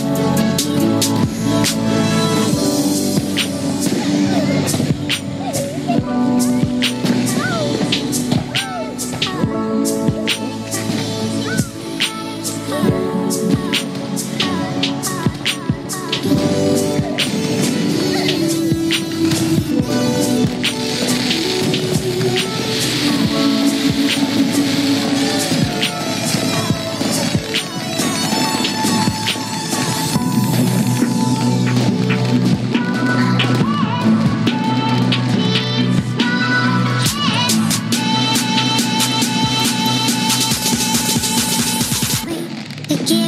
Thank Again.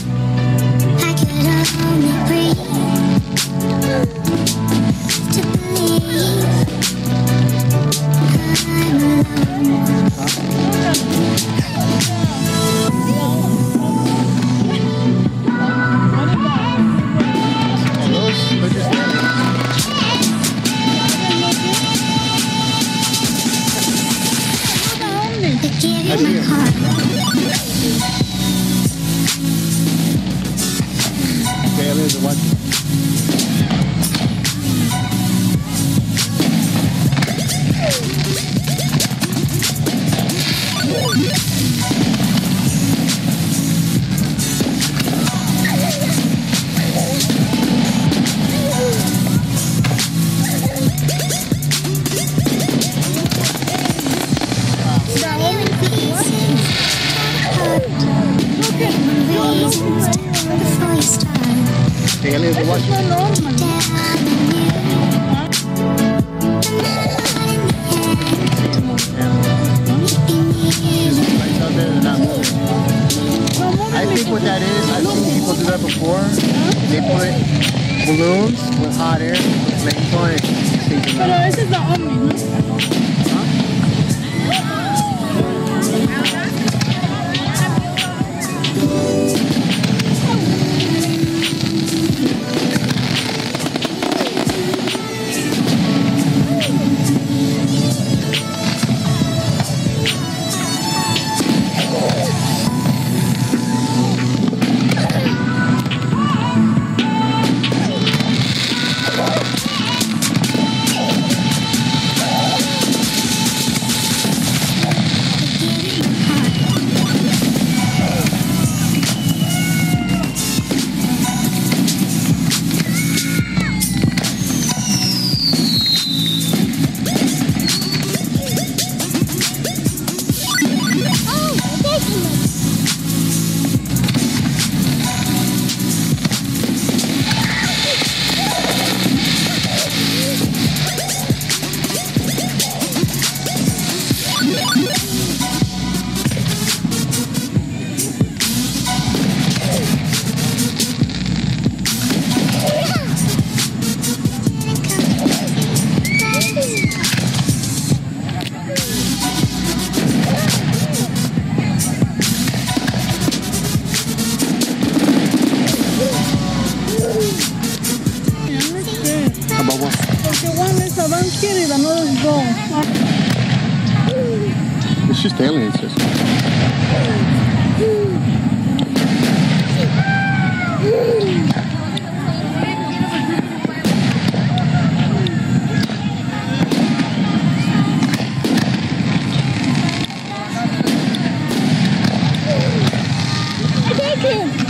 Taylor's watching. hot air. But no, this is the Omni. It's just aliens. Just. Tongue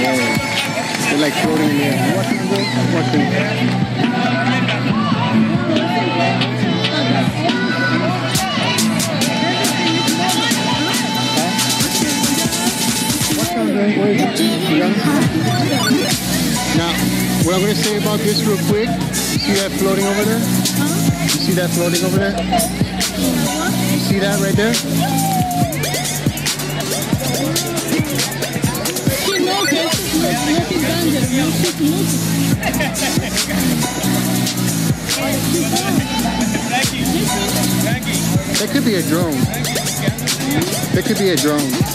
They're like floating in the air. Them. Watch them. Where is it? Yeah. Now, what I'm going to say about this real quick, you see that floating over there? You see that floating over there? You see that right there? That could be a drone. That could be a drone.